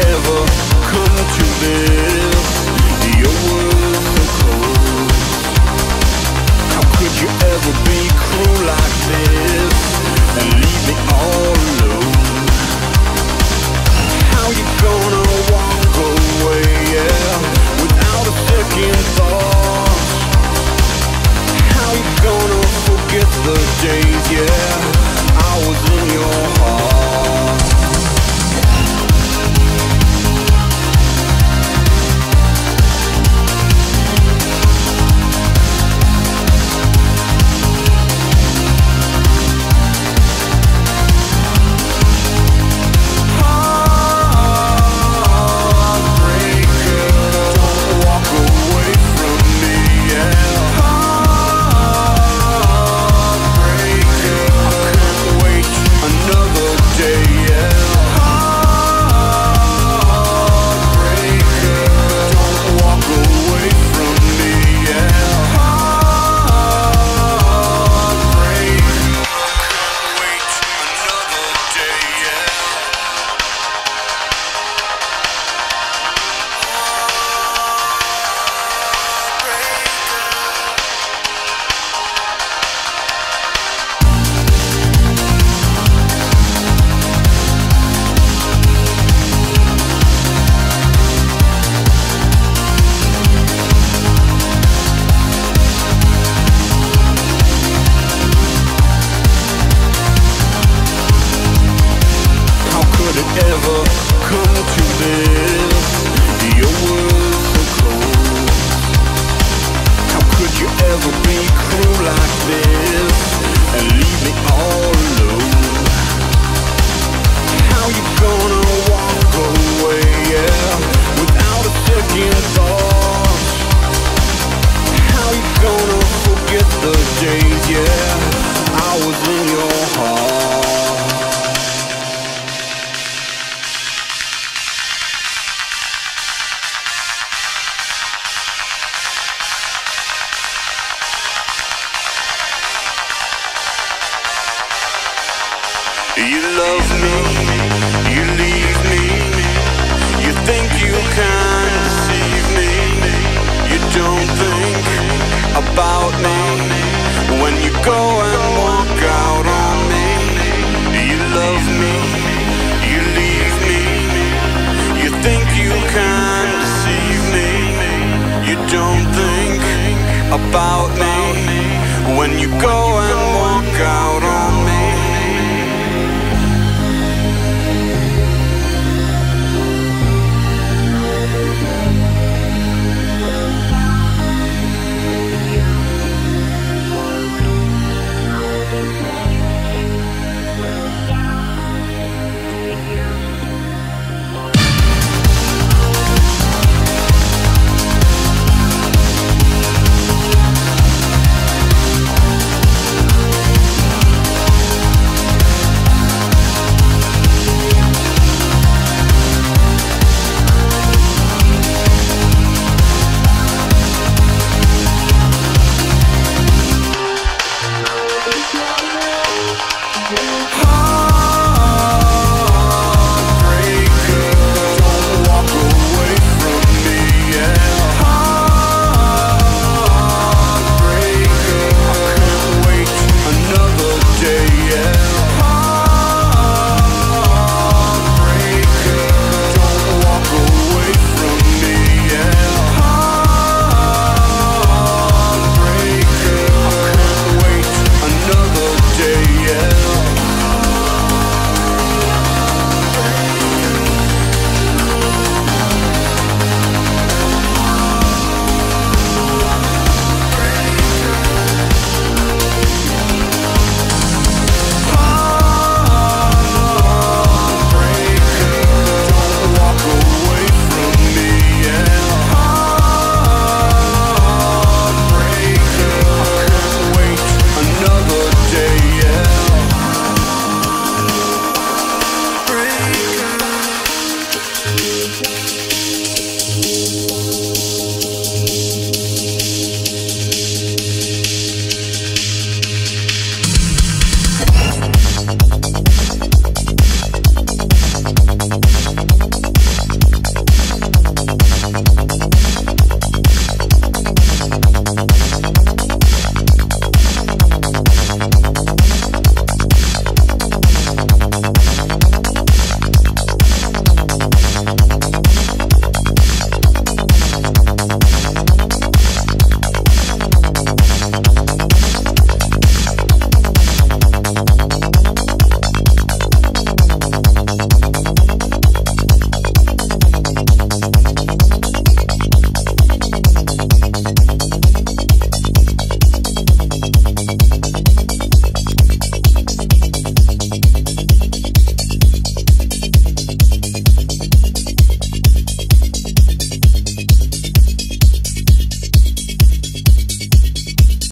ever come to this? Your words so cold. How could you ever be cruel like this and leave me all? love me, you leave me. You think you can deceive me. You don't think about me. When you go and walk out on me, you love me, you leave me. You think you can deceive me. You don't think about me. When you go and